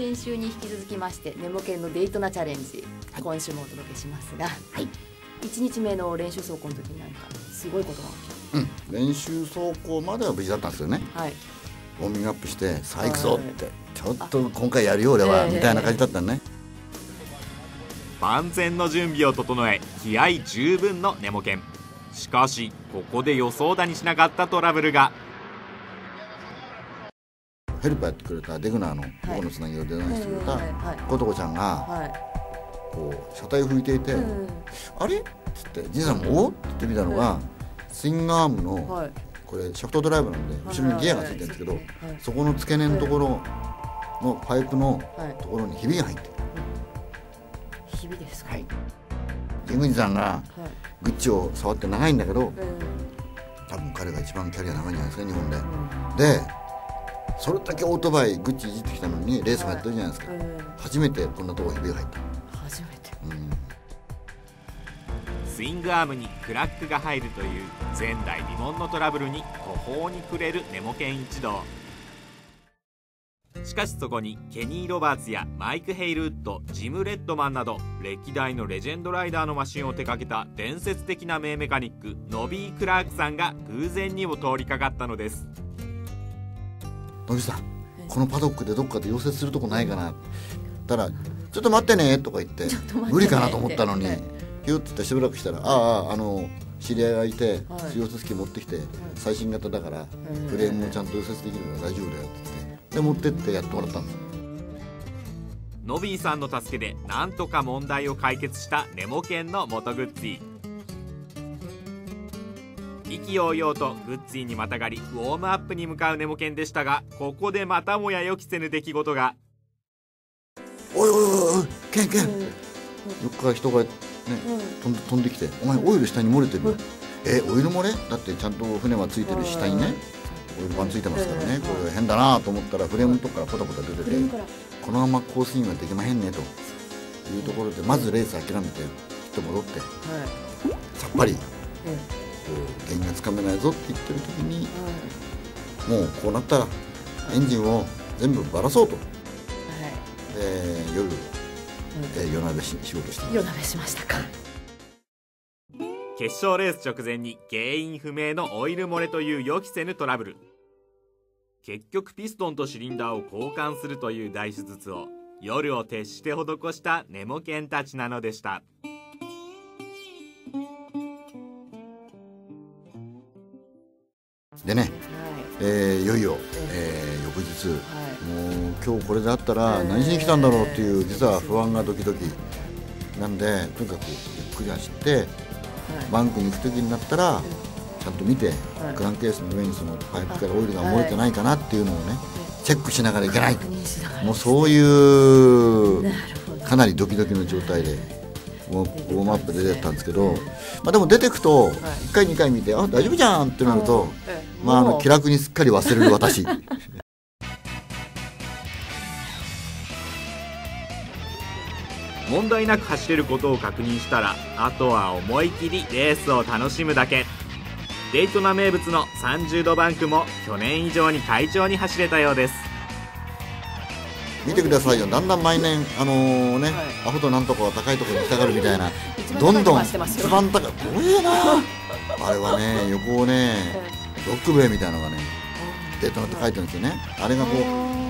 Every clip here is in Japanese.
先週に引き続きましてネモケンのデイトナチャレンジ、はい。今週もお届けしますが、はい。1日目の練習走行の時に何かすごいことが起きうん、練習走行までは無事だったんですよね。たはい。ウォーミングアップしてさあ行くぞって、はい。ちょっと今回やるよ俺は、ええみたいな感じだったね。万全の準備を整え気合十分のネモケン。しかしここで予想だにしなかったトラブルがヘルパーやってくれたデグナーの横のつなぎをデザインしてくれた琴子ちゃんがはい。こう車体を拭いていて「うんあれ?」っつって「じいさんもお？っ?」って言ってみたのが、スイングアームの、はい。これシャフトドライブなんではい。後ろにギアがついてるんですけど、はいそこの付け根のところのパイプのはい。ところにひびが入ってる、日々ですか？はい。でグンジさんがはい。グッチを触って長いんだけどうん。多分彼が一番キャリア長いんじゃないですか日本で、うん。でそれだけオートバイグッチいじってきたのにレースもやってるじゃないですか、うん。初めてこんなとこひびが入った、初めて。うん、スイングアームにクラックが入るという前代未聞のトラブルに途方に暮れるネモケン一同。しかしそこにケニー・ロバーツやマイク・ヘイルウッドジム・レッドマンなど歴代のレジェンドライダーのマシンを手掛けた伝説的な名メカニックノビー・クラークさんが偶然にも通りかかったのです野木さんこのパドックでどっかで溶接するとこないかなったら「ちょっと待ってね」とか言ってと待ってね無理かなと思ったのにはい。ヒュッて言ってしばらくしたら「あああの知り合いがいてはい。溶接機持ってきて最新型だからうん。フレームもちゃんと溶接できるから大丈夫だよ」って言ってで持ってってやってもらったんです。ノビーさんの助けでなんとか問題を解決したネモケンの元グッズ。ィ意気揚々とグッズィにまたがりウォームアップに向かうネモケンでしたがここでまたもや予期せぬ出来事が「おいおいおいおいケンケン!」うん。横から人がね飛んで飛んできて「お前オイル下に漏れてるよ」えオイル漏れ？だってちゃんと船はついてるし下にね。オイル板ついてますからね。これ変だなと思ったらフレームのとこからポタポタ出ててこのままコースインはできまへんねと。いうところでまずレース諦めてきっと戻ってはい。さっぱりこうんう原因がつかめないぞって言ってる時にはもうこうなったらエンジンを全部ばらそうと。い。で夜、うん。えー夜なべし仕事してます。夜鍋しましたか。決勝レース直前に原因不明のオイル漏れという予期せぬトラブル。結局ピストンとシリンダーを交換するという大手術を夜を徹して施したネモケンたちなのでしたでね、はい。えーいよいよ、えー。翌日。はもう今日これであったらえー。何しに来たんだろうっていう実は不安がドキドキ。なんでとにかくゆっくり走っていはい。バンクに行く時になったらちゃんと見てはい。クランケースの上にそのパイプからオイルが漏れてないかなっていうのをねチェックしながらいけないもうそういうかなりドキドキの状態でウォームアップで出てたんですけど、まあ、でも出てくと1回2回見てあ大丈夫じゃんってなると、ええまあ、あの気楽にすっかり忘れる私。問題なく走れることを確認したらあとは思い切りレースを楽しむだけ。デイトナ名物の30度バンクも去年以上に快調に走れたようです見てくださいよ。だんだん毎年あのーね、はい。アホとなんとかは高いところに行きたがるみたいな。どんどん一番高い。怖えな。あれはね横をねロックベイみたいなのがねデートナって書いてるんですよね。あれがこ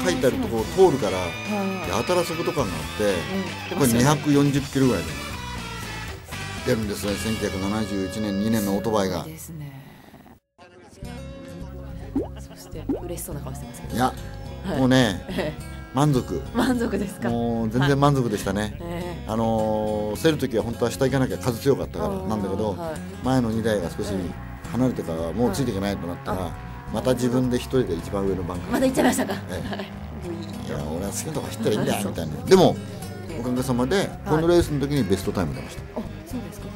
う書いてあるところを通るからやたら速度感があってこれ240キロぐらいで。出るんですね1971年2年のオートバイが。ですね。そして嬉しそうな顔してますけど。いやはいもうねえ満足。え満足ですか。もう全然満足でしたね。えあのー、競る時は本当は下行かなきゃ風強かったからうんなんだけどはい。前の2台が少しうん離れてからもうついていけないとなったらまた自分で一人で一番上のバンカー。えまだ行っちゃいましたか。い。いや俺は好きなとこ走ったらいいんだよみたいな。でもおかげさまでこのレースの時にベストタイム出ました、あそうですか。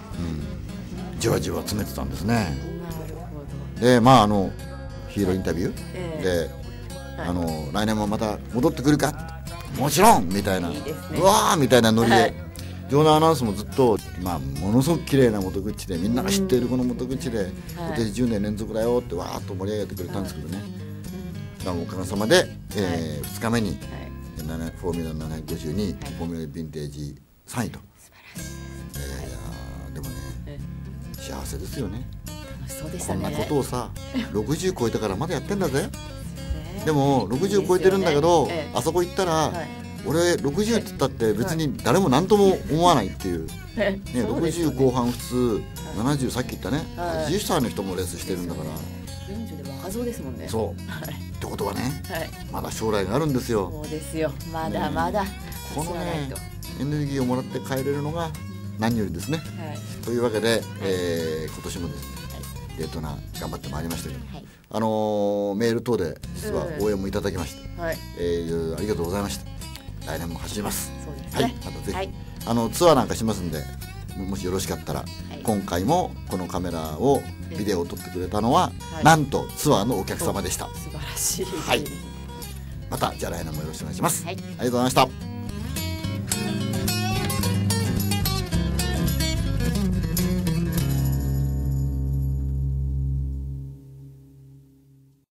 うん、じわじわ詰めてたんですね。なるほど。でまああのヒーローインタビュー、ええ。で、はいあの来年もまた戻ってくるか？もちろん！みたいな。ね。うわー！みたいなノリで、はい。場内アナウンスもずっと、まあ、ものすごく綺麗な元口でみんなが知っているこの元口で、今年10年連続だよってわーっと盛り上げてくれたんですけどね、まあおかげさまで、え2日目に、7フォーミュラ752、はい。フォーミュラヴィンテージ3位と、でもねえ幸せですよね。こんなことをさ 60超えてからまだやってんだぜ。ねでも60超えてるんだけど、あそこ行ったら、はい。俺60って言ったって別に誰も何とも思わないっていう、ねそうですよ60後半普通70さっき言ったね、はい。80歳の人もレースしてるんだから、40で若造ですもんね。そう。はい。ってことはねはい。まだ将来があるんですよ。そうですよ。まだまだ。このねとエネルギーをもらって帰れるのが何よりですね。はい。というわけで、えー今年もですねデートナ頑張ってまいりましたけど、はい。あのーメール等で実は応援もいただきまして、はい。えーありがとうございました。来年も走ります。そうですはい。ねまたぜひ、はい。あのツアーなんかしますんでもしよろしかったら、い。今回もこのカメラをビデオを撮ってくれたのは、はい。なんとツアーのお客様でした。素晴らしい。はい。またじゃあ来年もよろしくお願いします、はい。ありがとうございました